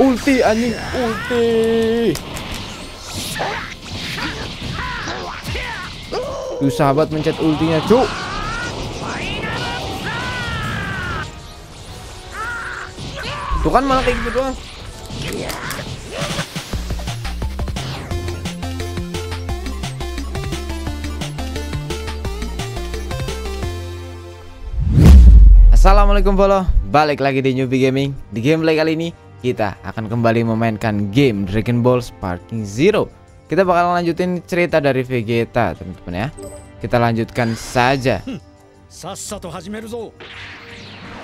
Ulti anjing, ulti. Tuh sahabat mencet ultinya, cuk. Tuh kan malah kayak gitu doang. Assalamualaikum Polo Balik lagi di Newbie Gaming Di gameplay kali ini Kita akan kembali memainkan game Dragon Ball Sparking Zero. Kita bakal lanjutin cerita dari Vegeta teman-teman ya. Kita lanjutkan saja.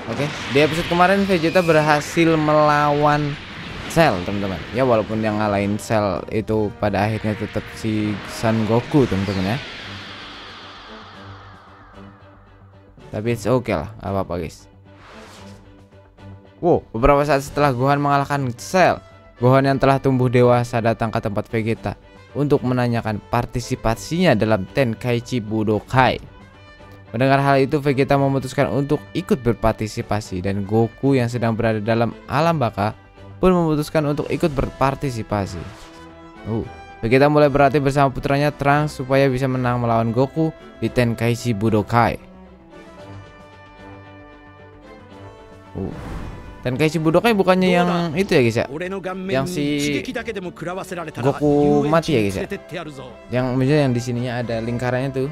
Oke Di episode kemarin Vegeta berhasil melawan Cell teman-teman. Ya walaupun yang ngalahin Cell itu pada akhirnya tetap si Son Goku teman-teman ya. Tapi it's okay lah, apa-apa guys. Wow, beberapa saat setelah Gohan mengalahkan Cell, Gohan yang telah tumbuh dewasa datang ke tempat Vegeta untuk menanyakan partisipasinya dalam Tenkaichi Budokai. Mendengar hal itu, Vegeta memutuskan untuk ikut berpartisipasi dan Goku yang sedang berada dalam alam baka pun memutuskan untuk ikut berpartisipasi. Uh, Vegeta mulai berlatih bersama putranya Trunks supaya bisa menang melawan Goku di Tenkaichi Budokai. Uh. Dan Kaichi Budokai bukannya yang itu ya guys ya? Yang si Goku mati ya guys ya Yang misalnya yang di sininya ada lingkarannya tuh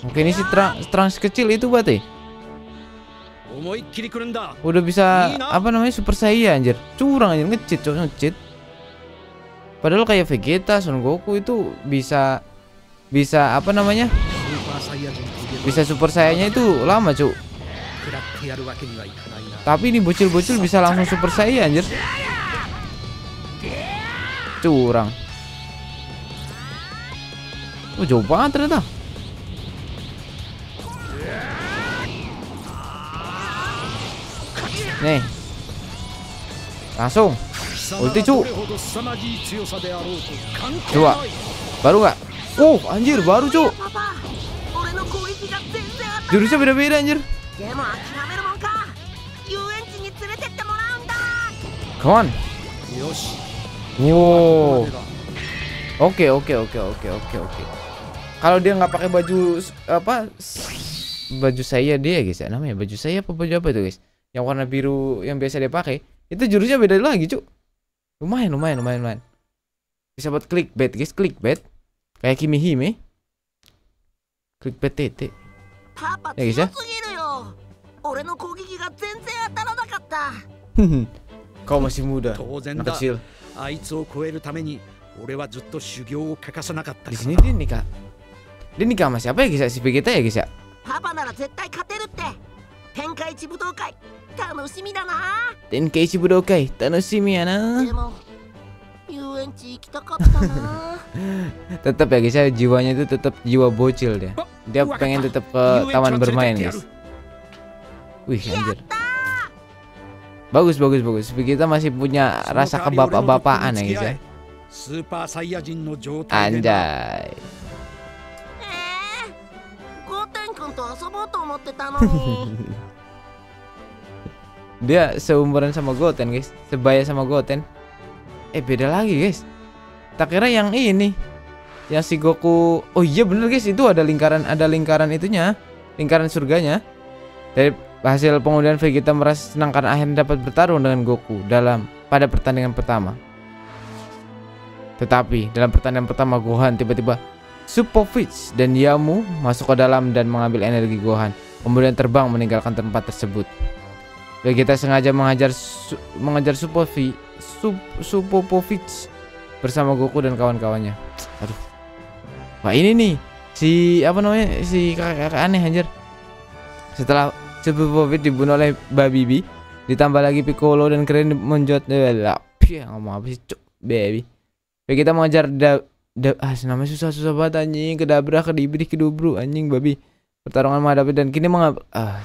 Oke ini si trans, trans kecil itu berarti Udah bisa apa namanya super saya anjir Curang anjir ngecit coba ngecit Padahal kayak Vegeta, Son Goku itu bisa bisa apa namanya bisa super sayanya itu lama cuk. Tapi ini bocil-bocil bisa langsung super saya anjir. Curang. Oh jauh banget ternyata. Nih. Langsung. Ulti cu coba. Baru nggak? Oh anjir baru cu jurusnya beda-beda anjir. Come on. Wow. Oke oke oke oke oke oke. Kalau dia nggak pakai baju apa baju saya dia guys ya namanya baju saya apa baju apa itu guys? Yang warna biru yang biasa dia pakai itu jurusnya beda lagi cuk. Lumayan lumayan lumayan lumayan. Bisa buat clickbait guys clickbait. Kayak Kimi Hime clickbait tete パパ強すぎるよ。俺の攻撃が全然当たらなかった。Kau masih 当然だ。あいつを超えるために俺はずっと修行を欠かさなかったから。Di sini dia nikah Dia nikah パパなら絶対勝てるって。天下一武道会楽しみだな。天下一武道会楽しみやな。でも園地行きたかったな。tetap ya guys ya jiwanya itu tetap jiwa bocil dia. Dia pengen tetap ke taman bermain guys. wih anjir. bagus bagus bagus. Kita masih punya rasa kebapak-bapakan ya guys ya. anjay. dia seumuran sama Goten guys. Sebaya sama Goten. Eh beda lagi guys. Tak kira yang ini. Yang si Goku. Oh iya bener guys. Itu ada lingkaran Ada lingkaran itunya. Lingkaran surganya. Dari hasil pengundian Vegeta merasa senang karena akhirnya dapat bertarung dengan Goku Dalam pada pertandingan pertama. Tetapi dalam pertandingan pertama Gohan tiba-tiba Supovich dan Yamu masuk ke dalam dan mengambil energi Gohan. Kemudian terbang meninggalkan tempat tersebut. Vegeta sengaja mengajar su mengajar Supovi Sup Supopovich bersama Goku dan kawan-kawannya. Aduh. Wah ini nih si apa namanya si kakak, aneh anjir. Setelah Supopovich dibunuh oleh Babibi, ditambah lagi Piccolo dan keren menjot lah. ngomong apa sih cuk baby. Vegeta mengajar da, da ah namanya susah-susah banget anjing kedabra kedibri kedubru anjing babi. Pertarungan menghadapi dan kini mengap ah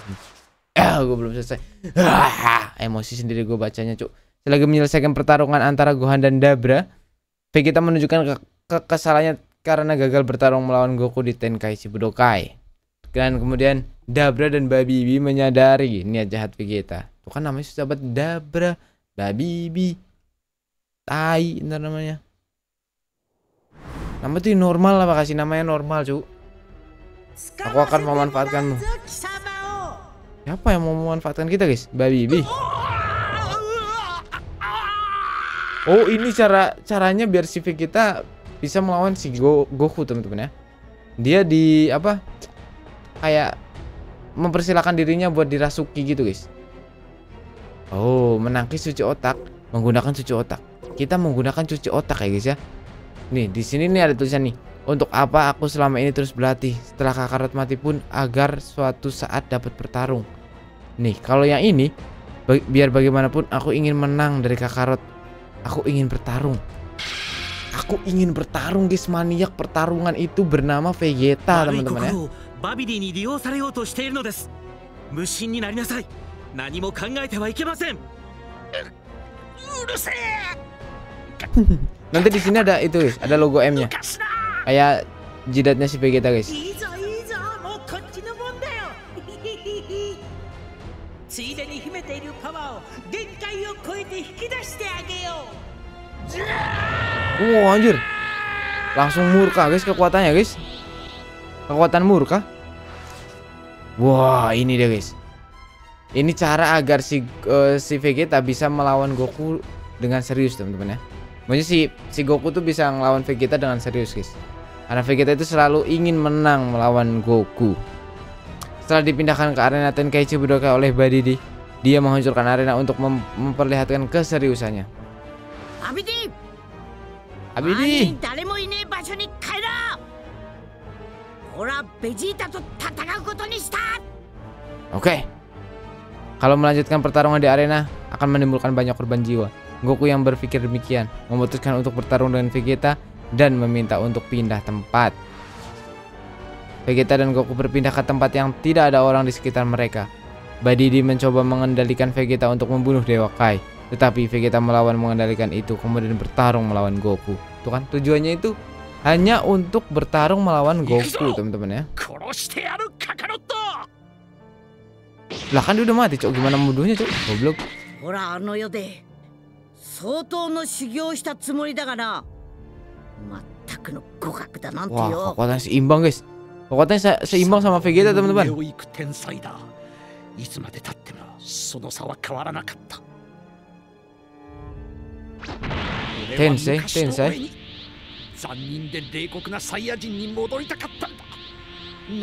Ah, gue belum selesai. Ah, emosi sendiri gue bacanya, cuk. Selagi menyelesaikan pertarungan antara Gohan dan Dabra, Vegeta menunjukkan ke, ke kesalahannya karena gagal bertarung melawan Goku di Tenkaichi Budokai. Dan kemudian Dabra dan Babibi menyadari niat jahat Vegeta. Tuh kan namanya sahabat Dabra, Babibi, Tai ntar namanya. Nama tuh normal lah, kasih namanya normal, cu. Aku akan memanfaatkanmu. Siapa yang mau memanfaatkan kita, guys? Babibi. Oh, ini cara caranya biar si Vegeta bisa melawan si Go Goku, teman-teman ya. Dia di apa? Kayak mempersilahkan dirinya buat dirasuki gitu, guys. Oh, menangkis cuci otak menggunakan cuci otak. Kita menggunakan cuci otak ya, guys ya. Nih, di sini nih ada tulisan nih. Untuk apa aku selama ini terus berlatih setelah Kakarot mati pun agar suatu saat dapat bertarung. Nih, kalau yang ini biar bagaimanapun aku ingin menang dari Kakarot Aku ingin bertarung. Aku ingin bertarung guys maniak pertarungan itu bernama Vegeta teman-teman ya. バビディに利用されようとしているのです。無心になりなさい。何も考えてはいけません。うるせえ。Nanti di sini ada itu guys, ada logo M-nya. Kayak jidatnya si Vegeta guys. Wow anjir. Langsung murka guys kekuatannya guys. Kekuatan murka. Wah ini dia guys. Ini cara agar si uh, si Vegeta bisa melawan Goku dengan serius teman-teman ya. Maksudnya si, si Goku tuh bisa melawan Vegeta dengan serius guys. Karena Vegeta itu selalu ingin menang melawan Goku. Setelah dipindahkan ke arena Tenkaichi Budokai oleh Badidi, dia menghancurkan arena untuk mem memperlihatkan keseriusannya. Oke. Kalau melanjutkan pertarungan di arena akan menimbulkan banyak korban jiwa. Goku yang berpikir demikian memutuskan untuk bertarung dengan Vegeta dan meminta untuk pindah tempat. Vegeta dan Goku berpindah ke tempat yang tidak ada orang di sekitar mereka. Badidi mencoba mengendalikan Vegeta untuk membunuh Dewa Kai, tetapi Vegeta melawan mengendalikan itu kemudian bertarung melawan Goku. Tuh kan tujuannya itu hanya untuk bertarung melawan Goku, teman-teman ya. Lah kan dia udah mati, cok. Gimana membunuhnya, cok? Goblok. Wah, kekuatan seimbang, guys. Pokoknya se seimbang sama Vegeta teman-teman. Tensei, Tensei. 残忍で冷酷なサイヤ人に戻りたかったんだ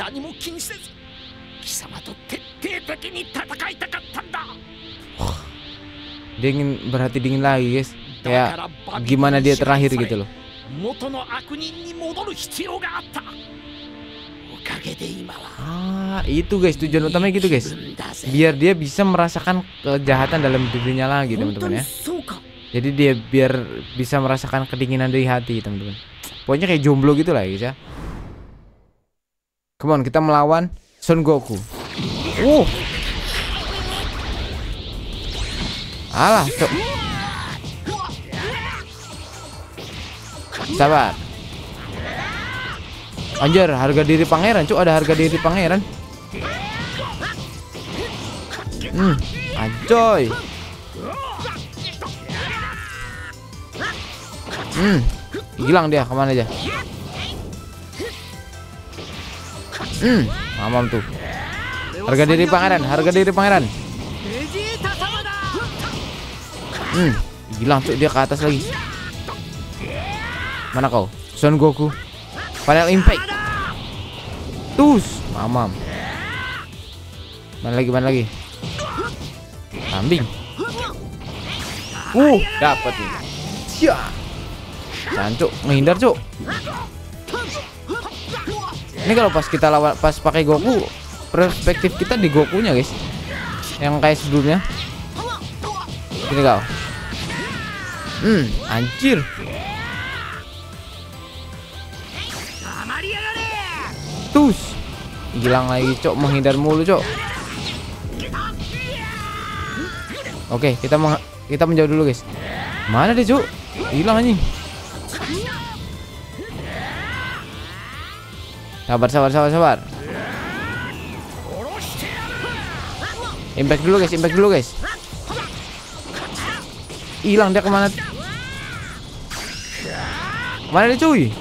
何も気にせず貴様と徹底的に戦いたかったんだ dia ingin berhati dingin lagi guys kayak gimana dia terakhir gitu loh 元の悪人に戻る必要があった Ah, itu guys tujuan utamanya gitu guys. Biar dia bisa merasakan kejahatan dalam dirinya lagi, teman-teman ya. Jadi dia biar bisa merasakan kedinginan dari hati, teman-teman. Pokoknya kayak jomblo gitu lah, guys ya. Come on, kita melawan Son Goku. Uh. Alah, cok. Sabar. Anjir, harga diri pangeran, cuk ada harga diri pangeran. Hmm, anjoy. Hmm, hilang dia ke mana aja? Hmm, mamam tuh. Harga diri pangeran, harga diri pangeran. Hmm, hilang cuk dia ke atas lagi. Mana kau? Son Goku. Panel impact. Tus, mamam. Mana lagi, mana lagi? Kambing. Uh, dapat nih. Sia. Cancuk, menghindar, Cuk. Ini kalau pas kita lawan pas pakai Goku, perspektif kita di Gokunya, guys. Yang kayak sebelumnya. Ini kau. Hmm, anjir. Tus. Hilang lagi, Cok. Menghindar mulu, Cok. Oke, kita meng kita menjauh dulu, guys. Mana dia, Cok? Hilang anjing. Sabar, sabar, sabar, sabar. Impact dulu guys, impact dulu guys. Hilang dia ke mana? Mana dia cuy?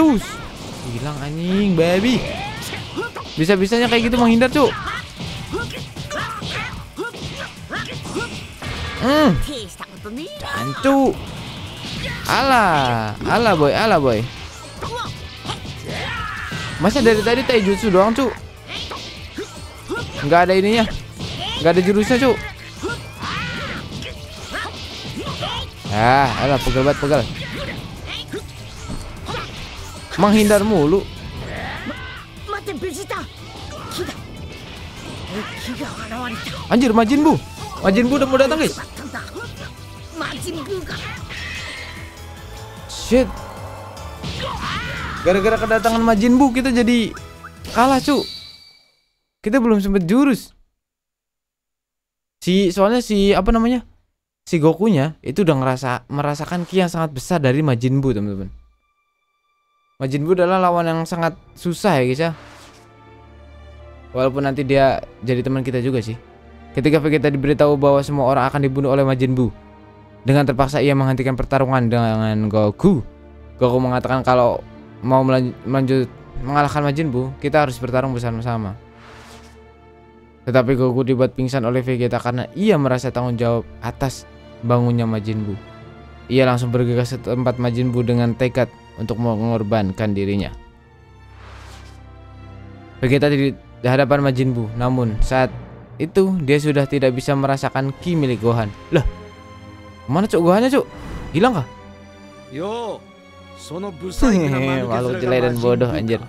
Tus. Hilang anjing, baby. Bisa-bisanya kayak gitu menghindar cuy. Hmm. Cantu. ala, alah boy, ala boy. Masa dari tadi taijutsu doang, cu? Nggak ada ininya. Nggak ada jurusnya, cu. Ah, alah pegel banget, pegel. Menghindar mulu. Anjir, Majin Bu. Majin Bu udah mau datang, guys. Shit. Gara-gara kedatangan Majin Bu kita jadi kalah, cu. Kita belum sempet jurus. Si soalnya si apa namanya? Si Gokunya itu udah ngerasa merasakan ki yang sangat besar dari Majin Bu, teman-teman. Majin Bu adalah lawan yang sangat susah ya, guys ya. Walaupun nanti dia jadi teman kita juga sih. Ketika Vegeta diberitahu bahwa semua orang akan dibunuh oleh Majin Bu, dengan terpaksa ia menghentikan pertarungan dengan Goku. Goku mengatakan kalau mau melan- melanjut mengalahkan Majin Bu, kita harus bertarung bersama-sama. Tetapi Goku dibuat pingsan oleh Vegeta karena ia merasa tanggung jawab atas bangunnya Majin Bu. Ia langsung bergegas ke tempat Majin Bu dengan tekad untuk mengorbankan dirinya. Vegeta di hadapan Majin Bu, namun saat itu dia sudah tidak bisa merasakan ki milik Gohan. Lah, Mana cuk gohannya cuk? Hilang kah? よ Makhluk jelek dan bodoh anjir.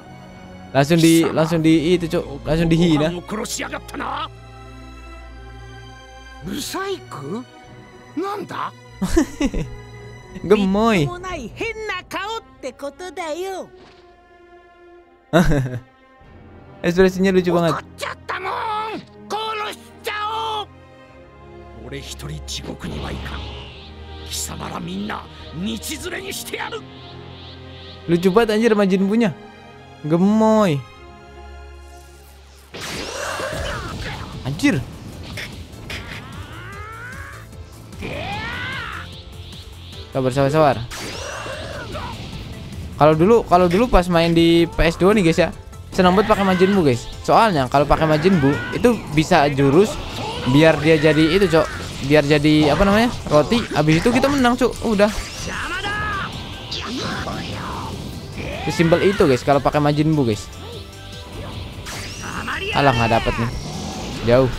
Langsung di langsung di itu, Cuk. Langsung dihina. Busaiku? Nanda? Gemoy. Ekspresinya lucu banget. 俺一人地獄にはいかん貴様らみんな道連れにしてやる Lucu banget anjir Majin punya. Gemoy. Anjir. Sabar sabar sabar. Kalau dulu kalau dulu pas main di PS2 nih guys ya, senang banget pakai Majin Bu guys. Soalnya kalau pakai Majin Bu itu bisa jurus biar dia jadi itu cok, biar jadi apa namanya roti. Habis itu kita menang cok, udah. Sesimpel itu guys kalau pakai Majin Bu guys. Alah nggak dapet nih. Jauh.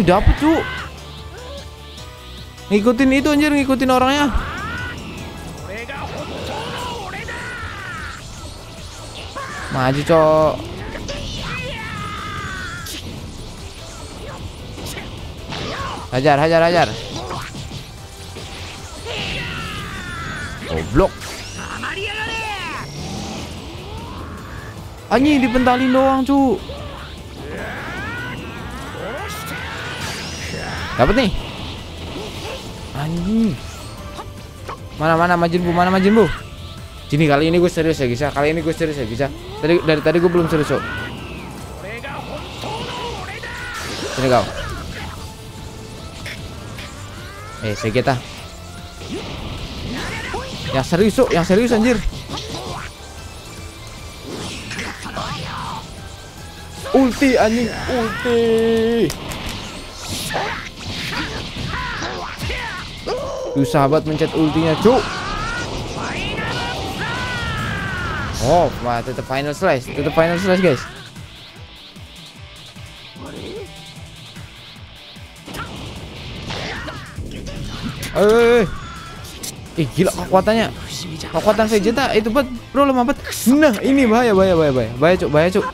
Ih dapet cu. Ngikutin itu anjir ngikutin orangnya. Maju cok. Hajar hajar hajar. Goblok. Anjing dipentalin doang, cu. Dapat nih. Anjing. Mana mana Majin Bu, mana Majin Bu? Sini kali ini gue serius ya, bisa. Kali ini gue serius ya, bisa. Tadi dari tadi gue belum serius, Cok. Sini kau. Eh, Vegeta. Yang serius, Cok. Yang serius anjir. Ulti anjing, ulti. Tuh sahabat mencet ultinya, cuk. Oh, wah, tetap final slash, tetap final slash, guys. Eh, eh, eh. Ih, gila kekuatannya. Kekuatan Vegeta itu buat bro lemah banget. Nah, ini bahaya, bahaya, bahaya, bahaya. Bahaya, cuk, bahaya, cuk.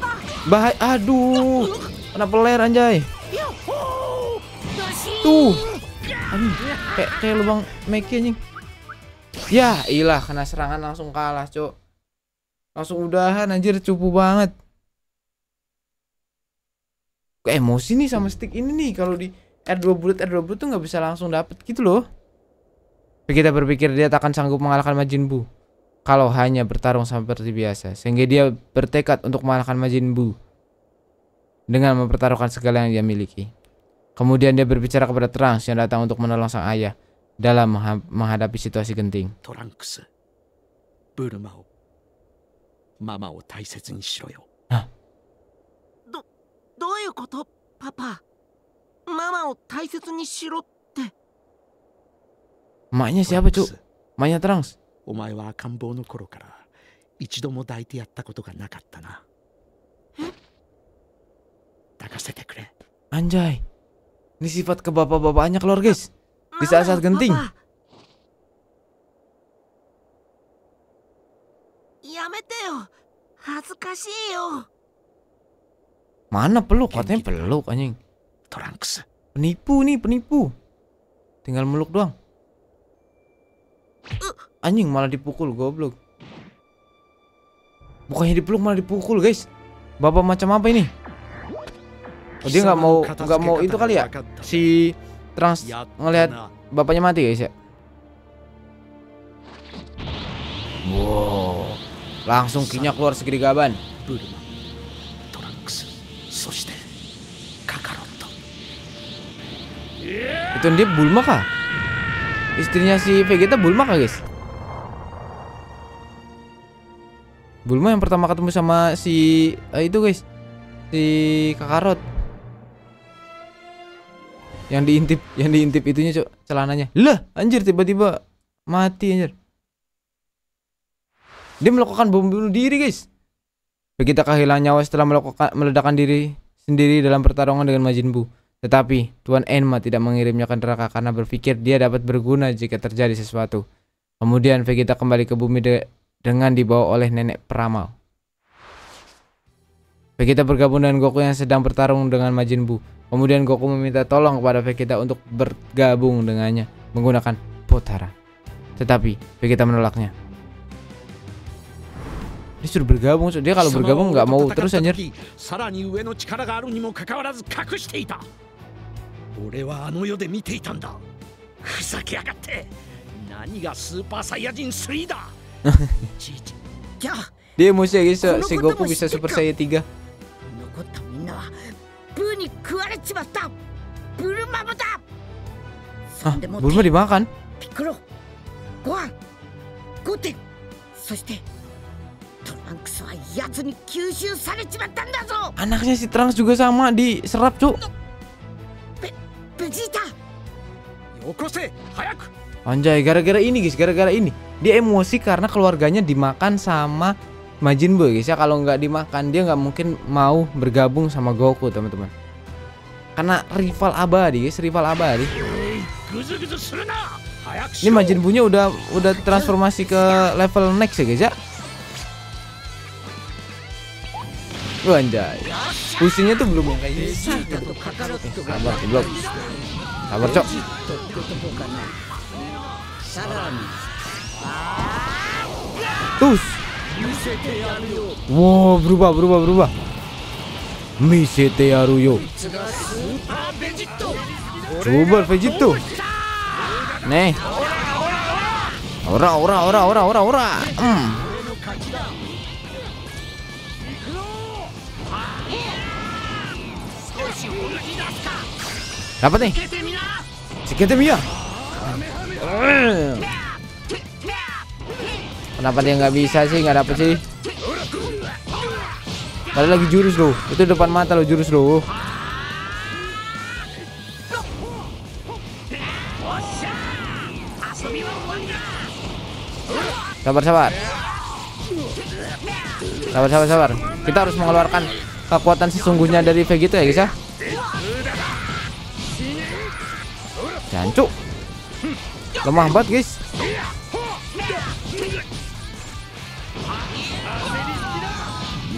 Bahaya, aduh. Kena peler anjay. Tuh. Anjing, kayak kayak lubang Meki anjing. Ya, ilah kena serangan langsung kalah, Cuk. Langsung udahan anjir cupu banget. Kok emosi nih sama stick ini nih kalau di R2 bullet R2 bullet tuh nggak bisa langsung dapet gitu loh. Kita berpikir dia tak akan sanggup mengalahkan Majin Bu kalau hanya bertarung seperti biasa, sehingga dia bertekad untuk mengalahkan Majin Bu dengan mempertaruhkan segala yang dia miliki. Kemudian dia berbicara kepada Trunks yang datang untuk menolong sang ayah dalam menghadapi situasi genting. Trunks, Burma o, Mama o taisetsu ni shiro yo. Do, koto, Papa? Mama o taisetsu ni shiro Maknya siapa, cu? Maknya Trunks. お前は赤ん坊の頃から一度も抱いてやったことがなかったな抱かせてくれ Anjay. Ini sifat ke bapak-bapaknya keluar guys. Di saat-saat genting. パパやめてよ恥ずかしいよ Mana peluk? Katanya peluk anjing. トランクス Penipu nih, penipu. Tinggal meluk doang. Anjing malah dipukul goblok. Bukannya dipeluk malah dipukul, guys. Bapak macam apa ini? Oh, dia nggak mau nggak mau itu kali ya? Si Trans ngelihat bapaknya mati, guys ya. Wow. Langsung kinya keluar segede gaban. Itu dia Bulma kah? Istrinya si Vegeta Bulma kah, guys? Bulma yang pertama ketemu sama si eh, itu guys. Si Kakarot Yang diintip Yang diintip itunya cok Celananya. Lah anjir tiba-tiba Mati anjir. Dia melakukan bom bunuh diri guys. Vegeta kehilangan nyawa setelah melakukan meledakan diri sendiri dalam pertarungan dengan Majin Buu. Tetapi Tuan Enma tidak mengirimnya ke neraka karena berpikir dia dapat berguna jika terjadi sesuatu. Kemudian Vegeta kembali ke bumi de- dengan dibawa oleh nenek peramal. Vegeta bergabung dengan Goku yang sedang bertarung dengan Majin Buu. Kemudian Goku meminta tolong kepada Vegeta untuk bergabung dengannya menggunakan Potara. Tetapi Vegeta menolaknya. Dia suruh bergabung, Cok. dia kalau bergabung nggak mau terus anjir. さらに上の力があるにもかかわらず隠していた俺はあの世で見ていたんだふざけやがって何がスーパーサイヤ人3だ いちいちじゃあ Dia emosi ya guys, この si こと Goku も知 bisa ってる Super か Saiyan 3. 残ったみんなはブーに食われちまったブルマムだ Ah, そんでも Bulma dimakan. ピッコロゴアンゴテンそしてトランクスは奴に吸収されちまったんだぞ Anaknya si Trunks juga sama diserap, Cuk. ベジータよこせ早く Anjay, gara-gara ini guys, gara-gara ini. Dia emosi karena keluarganya dimakan sama Majin Buu guys ya. Kalau nggak dimakan dia nggak mungkin mau bergabung sama Goku teman-teman. Karena rival abadi guys, rival abadi. Ini Majin Buu-nya udah udah transformasi ke level next ya guys ya. Anjay. Pusingnya tuh belum kayak gini. Sabar, belum. Sabar, Cok. Tus. Wow, berubah, berubah, berubah. Misete Aruyo. Super Vegito. Nih. Ora, ora, ora, ora, ora, ora. Hmm. Dapat nih. Sikete Mia. Kenapa dia nggak bisa sih? Nggak dapet sih? Ada lagi jurus loh. Itu depan mata lo jurus loh. Sabar sabar. Sabar sabar sabar. Kita harus mengeluarkan kekuatan sesungguhnya dari Vegeta ya guys ya. Jancuk. Lemah banget, guys.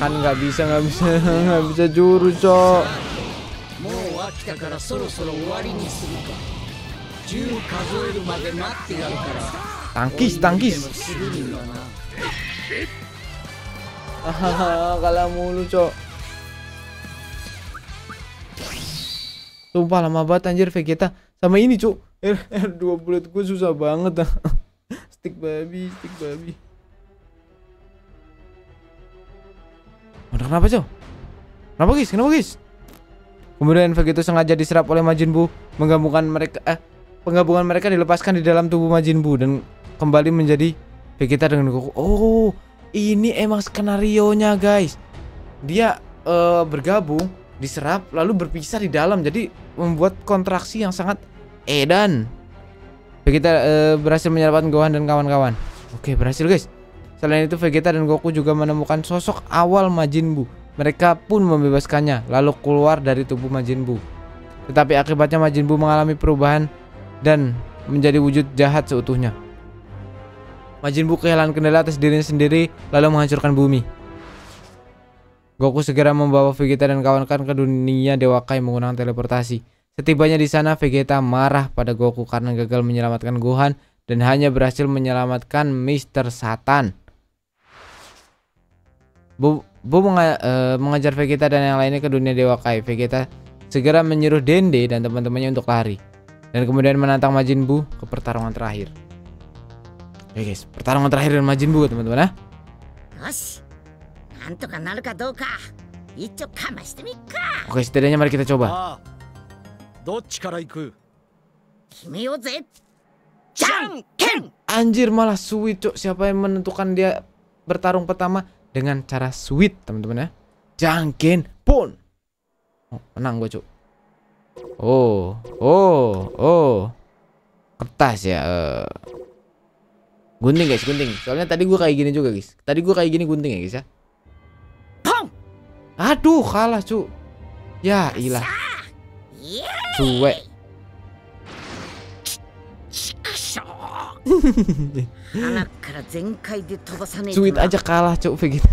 Kan nggak bisa, nggak bisa, nggak bisa jurus, cok. Tangkis, tangkis. Kalah mulu, cok. Sumpah lama banget anjir Vegeta sama ini, cok R R2 bullet gue susah banget. stick babi, stick babi. Udah kenapa, Cok? Kenapa, guys? Kenapa, guys? Kemudian Vegeta sengaja diserap oleh Majin Buu, menggabungkan mereka eh penggabungan mereka dilepaskan di dalam tubuh Majin Buu dan kembali menjadi Vegeta dengan Goku. Oh, ini emang skenario nya guys. Dia eh, bergabung, diserap, lalu berpisah di dalam, jadi membuat kontraksi yang sangat edan. Vegeta eh, berhasil menyelamatkan Gohan dan kawan-kawan. Oke, berhasil guys. Selain itu, Vegeta dan Goku juga menemukan sosok awal Majin Buu. Mereka pun membebaskannya, lalu keluar dari tubuh Majin Buu. Tetapi akibatnya Majin Buu mengalami perubahan dan menjadi wujud jahat seutuhnya. Majin Buu kehilangan kendali atas dirinya sendiri lalu menghancurkan bumi. Goku segera membawa Vegeta dan kawan-kawan ke dunia Dewa Kai menggunakan teleportasi. Setibanya di sana, Vegeta marah pada Goku karena gagal menyelamatkan Gohan dan hanya berhasil menyelamatkan Mr. Satan. Bu, Bu menga e, mengajar Vegeta dan yang lainnya ke dunia Dewa Kai. Vegeta segera menyuruh Dende dan teman-temannya untuk lari dan kemudian menantang Majin Bu ke pertarungan terakhir. Oke guys, pertarungan terakhir dengan Majin Bu teman-teman ya. Oke, setidaknya mari kita coba. Oh. ああどっちから行く決めようぜじゃんけん Anjir malah sweet cok. Siapa yang menentukan dia bertarung pertama dengan cara sweet teman-teman ya? Jangkin pun. Oh, menang gue cok. Oh, oh, oh. Kertas ya. eh. Gunting guys, gunting. Soalnya tadi gue kayak gini juga guys. Tadi gue kayak gini gunting ya guys ya. ポン Aduh, kalah cuk. Ya ilah, イエ Cuek. Sweet aja kalah cuk begitu.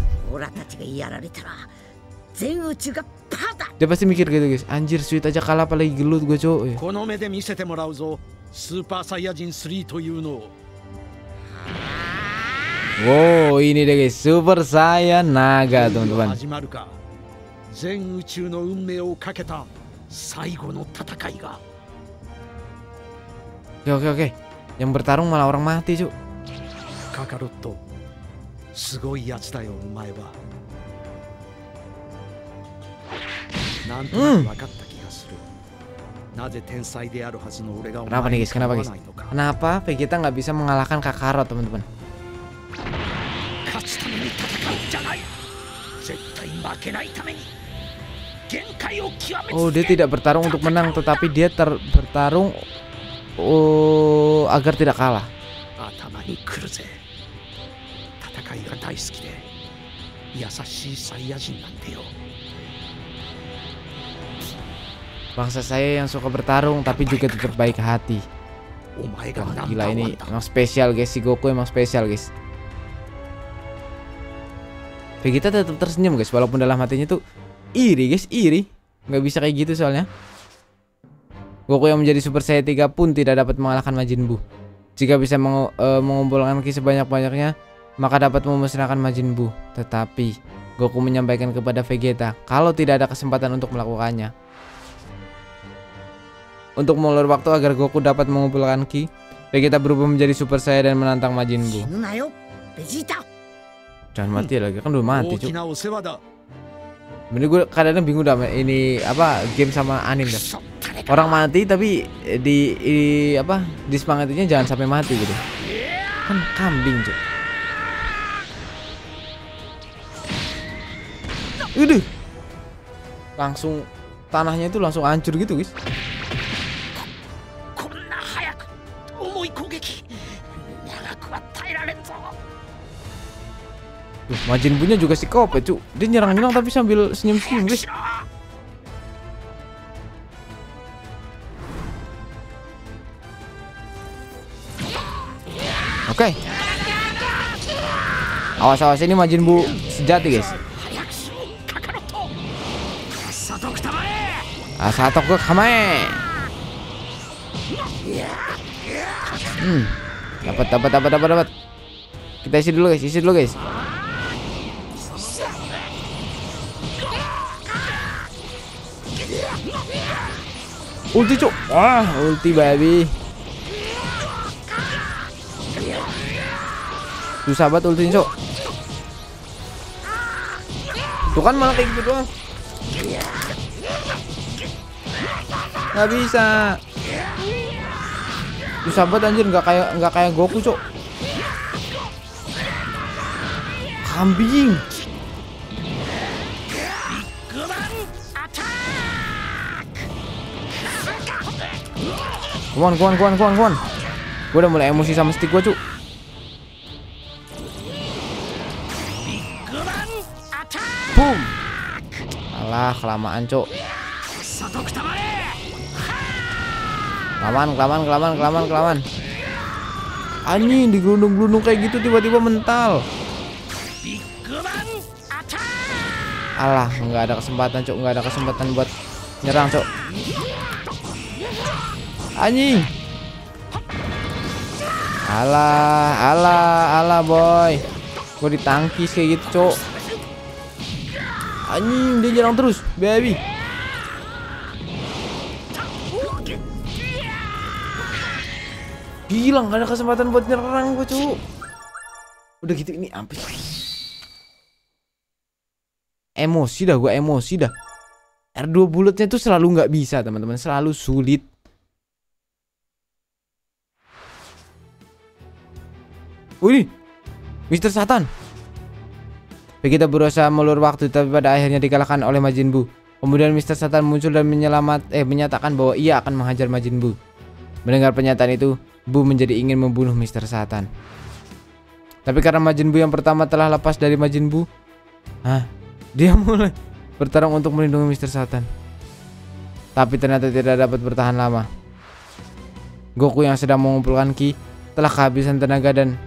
Dia pasti mikir gitu guys. Anjir Sweet aja kalah apalagi gelut gue cuk. Ya. Wow, ini deh guys, Super Saiyan Naga teman-teman. 始まるか全宇宙の運命をかけた最後の戦いが Oke oke oke. Yang bertarung malah orang mati cuk. カカロットすごいやつだよお前はなんとなく分かった気がする、なぜ天才であるはずの俺がお Kenapa 前 nih に guys? かな Kenapa わ guys? ないのか Kenapa Vegeta nggak bisa mengalahkan Kakarot teman-teman? 勝つために戦うんじ Oh, dia tidak bertarung untuk menang, tetapi dia ter bertarung oh, agar tidak kalah. Bangsa saya yang suka bertarung tapi juga tetap baik hati. Wah, gila ini. emang spesial guys. Si Goku emang spesial guys. Vegeta tetap tersenyum guys. Walaupun dalam hatinya tuh iri guys, iri. Nggak bisa kayak gitu soalnya. Goku yang menjadi Super Saiyan 3 pun tidak dapat mengalahkan Majin Bu. Jika bisa meng uh, eh, mengumpulkan ki sebanyak-banyaknya, maka dapat memusnahkan Majin Bu. Tetapi, Goku menyampaikan kepada Vegeta kalau tidak ada kesempatan untuk melakukannya. Untuk mengulur waktu agar Goku dapat mengumpulkan Ki, Vegeta berubah menjadi Super Saiyan dan menantang Majin Bu. Jangan mati lagi, kan udah mati cuy. Bener gue kadang bingung dah ini apa game sama anime dah. Orang mati tapi di, di apa di semangatnya jangan sampai mati gitu. Kan kambing cuy. Udah. Langsung tanahnya itu langsung hancur gitu guys. Majin punya juga psikopat cu. Dia nyerang-nyerang tapi sambil senyum-senyum guys. Oke. Okay. Awas-awas ini Majin Bu sejati guys. Asatok gue kamae Hmm. Dapat dapat dapat dapat dapat. Kita isi dulu guys. Isi dulu guys. Ulti cuk. Wah, ulti baby. Susah banget ultinya cuk. Tuh kan malah kayak gitu doang. nggak bisa susah banget anjir nggak kayak nggak kayak Goku cok kambing Come on, come on, come on, come on, come on. Gue udah mulai emosi sama stick gue, cuk. Boom. Alah, kelamaan, cuk. Kelamaan, kelamaan, kelamaan, kelamaan, kelamaan. Anjing, digelundung-gelundung kayak gitu tiba-tiba mental. Alah, nggak ada kesempatan, cuk. Nggak ada kesempatan buat nyerang, cuk. Anjing. Alah, alah, alah boy. Gue ditangkis kayak gitu, cok. Anjing, dia nyerang terus, baby. Gila, gak ada kesempatan buat nyerang gue, cok. Udah gitu ini sih? Emosi dah, gue emosi dah. R2 bulletnya tuh selalu nggak bisa, teman-teman. Selalu sulit. Wih, Mister Satan. Vegeta berusaha melur waktu tapi pada akhirnya dikalahkan oleh Majin Buu. Kemudian Mister Satan muncul dan menyelamat eh menyatakan bahwa ia akan menghajar Majin Buu. Mendengar pernyataan itu, Buu menjadi ingin membunuh Mister Satan. Tapi karena Majin Buu yang pertama telah lepas dari Majin Buu, ah, dia mulai bertarung untuk melindungi Mister Satan. Tapi ternyata tidak dapat bertahan lama. Goku yang sedang mengumpulkan ki telah kehabisan tenaga dan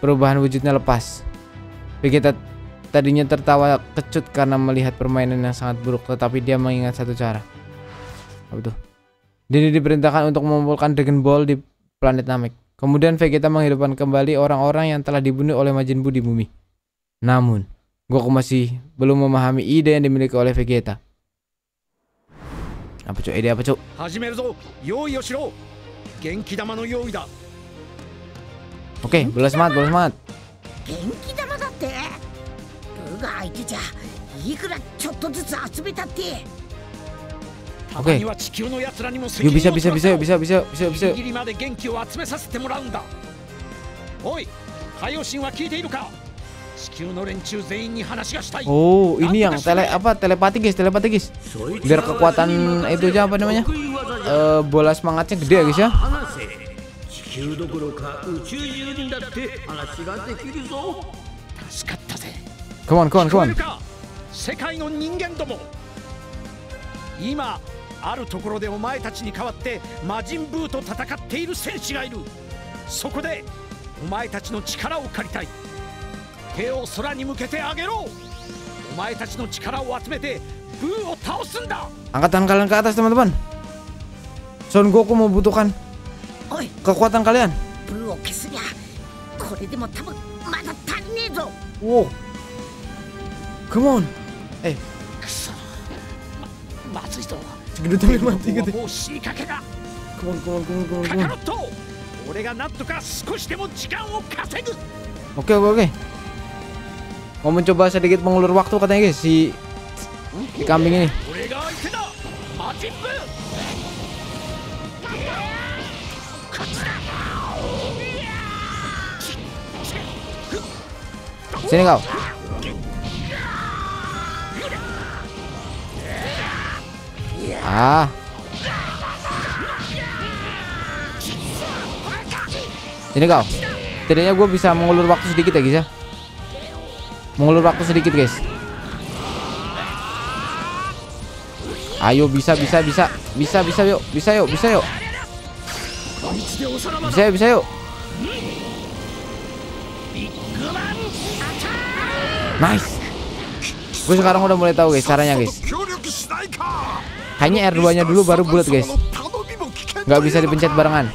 perubahan wujudnya lepas. Vegeta tadinya tertawa kecut karena melihat permainan yang sangat buruk, tetapi dia mengingat satu cara. Apa itu? Dia diperintahkan untuk mengumpulkan Dragon Ball di planet Namek. Kemudian Vegeta menghidupkan kembali orang-orang yang telah dibunuh oleh Majin Buu di bumi. Namun, Goku masih belum memahami ide yang dimiliki oleh Vegeta. Apa cuk? Ide apa cuk? Oke, okay, bola semangat, bola semangat. Oke. Okay. Yuk bisa bisa bisa bisa bisa bisa bisa. Oh, ini yang tele apa telepati guys, telepati guys. Biar kekuatan itu aja apa namanya? Uh, bola semangatnya gede ya guys ya. 地球どころか宇宙中にだって話ができるぞ。助かったぜ。Come on, come on, come え on. 世界の人間ども。今あるところでお前たちに代わって魔人ブーと戦っている戦士がいる。そこでお前たちの力を借りたい。手を空に向けてあげろ。お前たちの力を集めてブーを倒すんだ。Angkatan kalian ke atas teman-teman. Son Goku membutuhkan Kekuatan kalian. Wow. Come on. Eh. Segitu mati gitu. Come on, come on, come on, come on, come on. Oke, oke, oke. Mau mencoba sedikit mengulur waktu katanya guys si kambing ini. Sini kau. Ah. sini kau. Tidaknya gue bisa mengulur waktu sedikit ya guys ya. Mengulur waktu sedikit guys. Ayo bisa bisa bisa bisa bisa yuk bisa yuk bisa yuk. Bisa yuk bisa yuk. Nice. Gue sekarang udah mulai tahu guys caranya guys. Hanya R2-nya dulu baru bulat guys. Gak bisa dipencet barengan.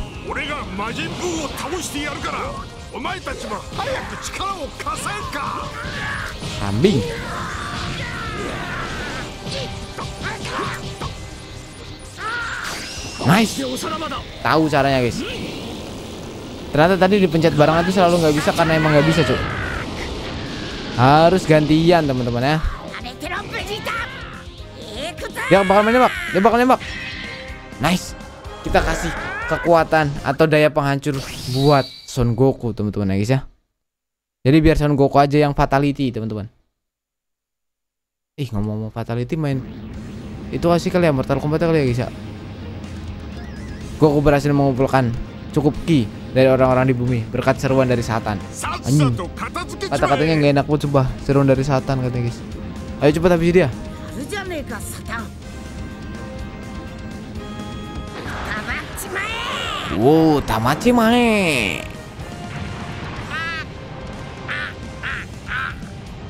Kambing. Nice. Tahu caranya guys. Ternyata tadi dipencet barengan itu selalu nggak bisa karena emang nggak bisa cuy. Harus gantian teman-teman ya. Dia bakal menembak, dia bakal nembak. Nice. Kita kasih kekuatan atau daya penghancur buat Son Goku teman-teman ya guys ya. Jadi biar Son Goku aja yang fatality teman-teman. Ih ngomong-ngomong fatality main itu kasih kali ya Mortal Kombat kali ya guys ya. Goku berhasil mengumpulkan cukup ki dari orang-orang di bumi berkat seruan dari setan. Anjing. Kata-katanya nggak enak pun coba seruan dari setan katanya guys. Ayo cepat habis dia. Wow, tamachi mae.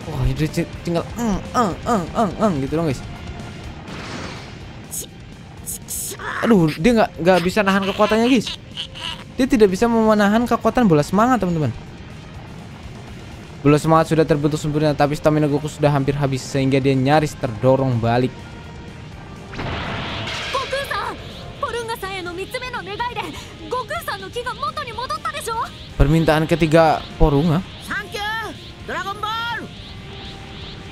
Wah, oh, dia tinggal eng eng eng eng eng gitu dong guys. Aduh, dia nggak nggak bisa nahan kekuatannya guys. Dia tidak bisa memenahan kekuatan bola semangat, teman-teman. Bola semangat sudah terbentuk sempurna, tapi stamina Goku sudah hampir habis sehingga dia nyaris terdorong balik. Permintaan ketiga Porunga.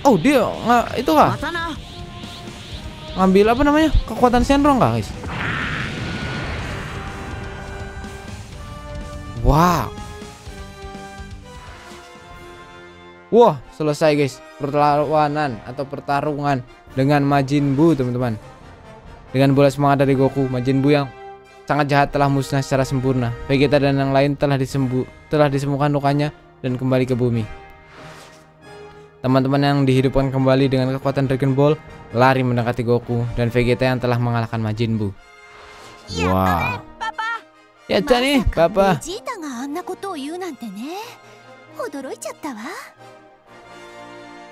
Oh dia nggak itu kah? Ngambil apa namanya kekuatan Senrong kah guys? Wow. Wah selesai guys. Perlawanan atau pertarungan dengan Majin Buu teman-teman. Dengan bola semangat dari Goku Majin Buu yang sangat jahat telah musnah secara sempurna. Vegeta dan yang lain telah disembuh telah disembuhkan lukanya dan kembali ke bumi. Teman-teman yang dihidupkan kembali dengan kekuatan Dragon Ball lari mendekati Goku dan Vegeta yang telah mengalahkan Majin Buu. Wow. パパ Ya nih, ベ Papa. ジータがあんなことを言うなんてね驚いちゃったわ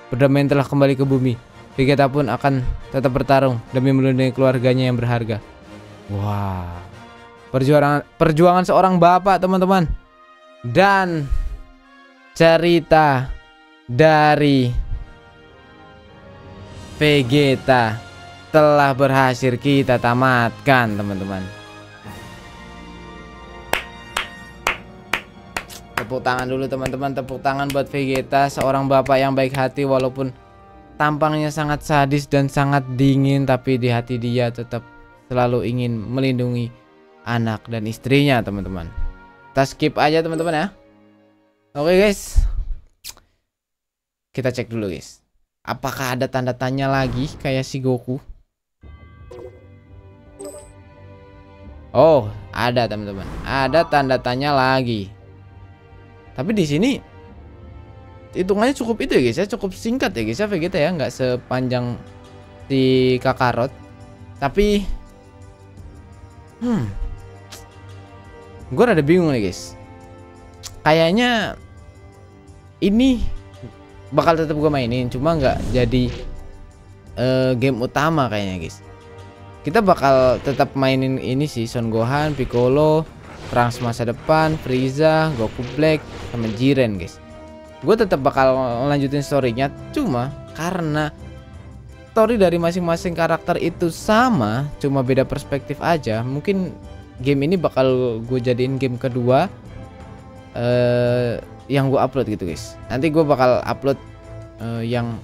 Perdamaian telah kembali ke bumi. Vegeta pun akan tetap bertarung demi melindungi keluarganya yang berharga. Wow. Perjuangan perjuangan seorang bapak, teman-teman. Dan cerita dari Vegeta telah berhasil kita tamatkan, teman-teman. Tepuk tangan dulu teman-teman, tepuk tangan buat Vegeta, seorang bapak yang baik hati walaupun tampangnya sangat sadis dan sangat dingin tapi di hati dia tetap selalu ingin melindungi anak dan istrinya, teman-teman. Kita skip aja teman-teman ya. Oke guys. Kita cek dulu guys. Apakah ada tanda tanya lagi kayak si Goku? Oh, ada teman-teman. Ada tanda tanya lagi. Tapi di sini hitungannya cukup itu ya guys ya, cukup singkat ya guys ya Vegeta ya, nggak sepanjang si Kakarot. Tapi hmm. Gue rada bingung nih guys. Kayaknya ini bakal tetap gue mainin, cuma nggak jadi eh, game utama kayaknya guys. Kita bakal tetap mainin ini sih Son Gohan, Piccolo, Trunks masa depan, Frieza, Goku Black, sama Jiren guys. Gue tetap bakal lanjutin storynya, cuma karena story dari masing-masing karakter itu sama, cuma beda perspektif aja. Mungkin game ini bakal gue jadiin game kedua eh yang gue upload gitu guys. Nanti gue bakal upload eh, yang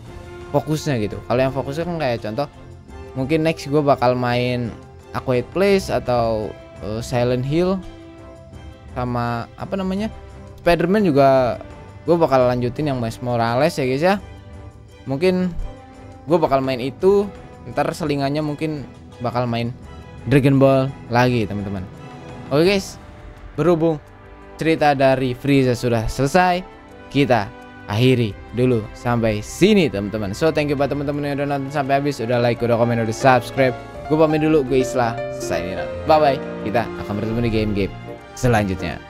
fokusnya gitu. Kalau yang fokusnya kan kayak contoh, mungkin next gue bakal main A Place atau eh, Silent Hill sama apa namanya Spiderman juga gue bakal lanjutin yang Miles Morales ya guys ya. Mungkin gue bakal main itu ntar selingannya mungkin bakal main Dragon Ball lagi teman-teman. Oke guys berhubung cerita dari Frieza sudah selesai kita akhiri dulu sampai sini teman-teman. So thank you buat teman-teman yang udah nonton sampai habis. Udah like udah komen udah subscribe. Gue pamit dulu gue Islah signing out. Bye bye kita akan bertemu di game-game selanjutnya